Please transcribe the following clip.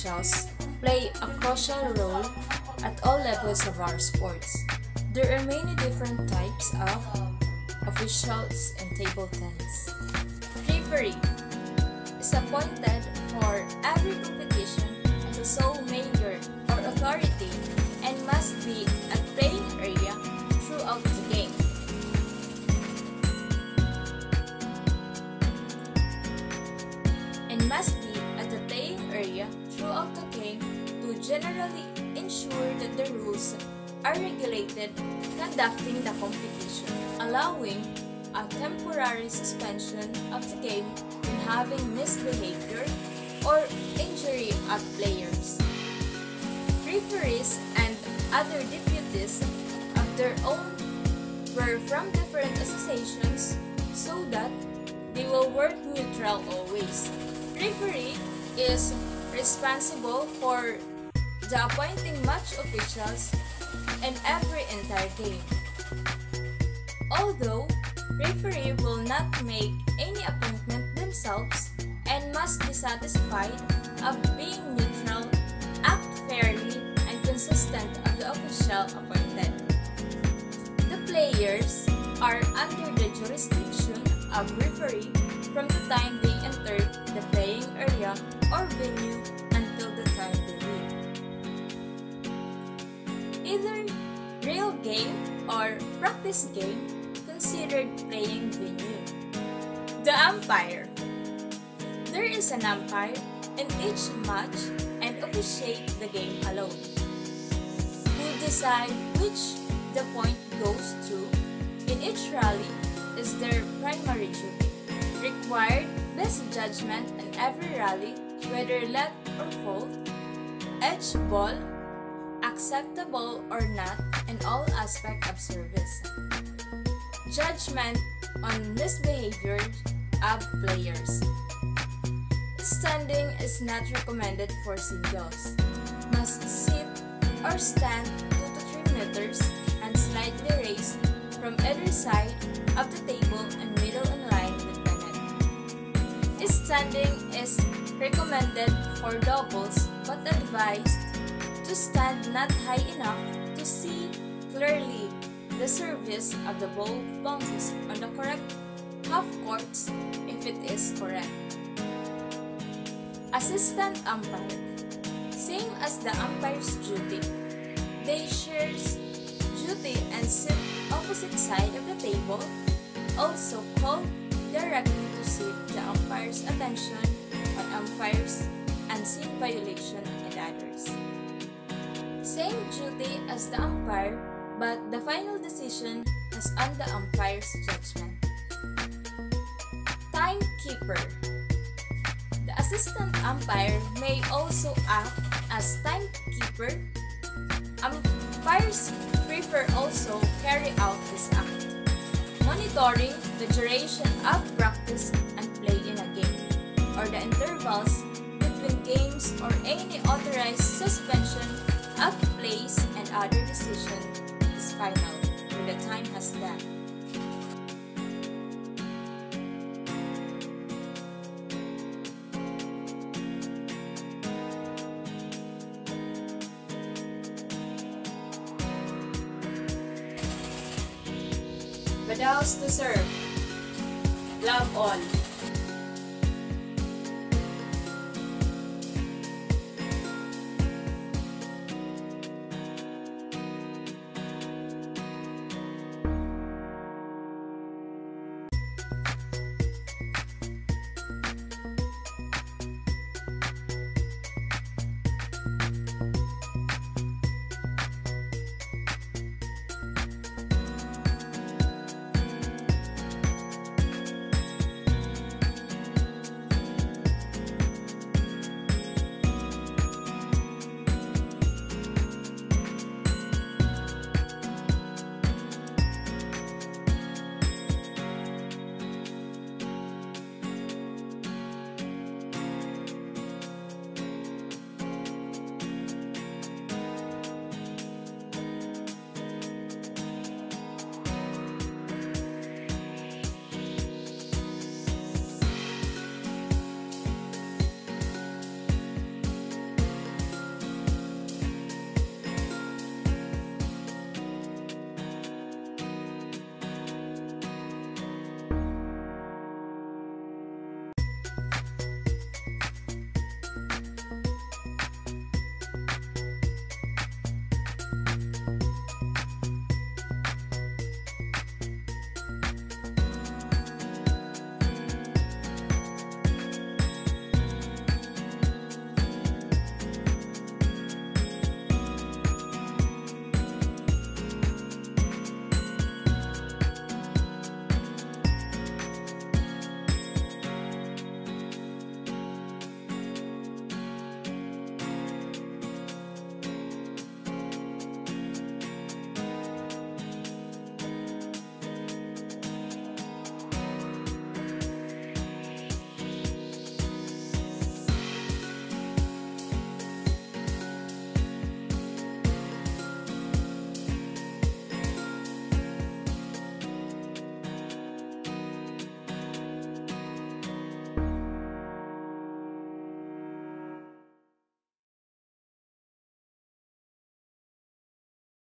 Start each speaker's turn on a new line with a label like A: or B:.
A: officials play a crucial role at all levels of our sports. There are many different types of officials in table tennis. Referee is appointed for every competition as a sole mayor or authority generally ensure that the rules are regulated conducting the competition, allowing a temporary suspension of the game in having misbehavior or injury of players. Referees and other deputies of their own were from different associations so that they will work neutral always. Referee is responsible for the appointing match officials in every entire game. Although referee will not make any appointment themselves and must be satisfied of being neutral, act fairly, and consistent of the official appointed. The players are under the jurisdiction of referee from the time they enter the playing area or venue Either real game or practice game considered playing venue. The umpire. There is an umpire in each match and officiate the game alone. Who decide which the point goes to in each rally is their primary duty. Required best judgment in every rally, whether let or fault, edge ball, acceptable or not in all aspects of service. Judgment on misbehavior of players. Standing is not recommended for singles. Must sit or stand 2 to 3 meters and slightly raised from either side of the table and middle in line with the net. Standing is recommended for doubles but advised to stand not high enough to see clearly the surface of the ball bounces on the correct half courts if it is correct. Assistant umpire. Same as the umpire's duty. They share duty and sit opposite side of the table. Also called directly to seek the umpire's attention on umpires and seek violation and others. Same duty as the umpire, but the final decision is on the umpire's judgment. Timekeeper. The assistant umpire may also act as timekeeper. Umpires prefer also carry out this act, monitoring the duration of practice and play in a game, or the intervals between games or any authorized suspension of plays and other decision is final when the time has done. Badajos to serve. Love all.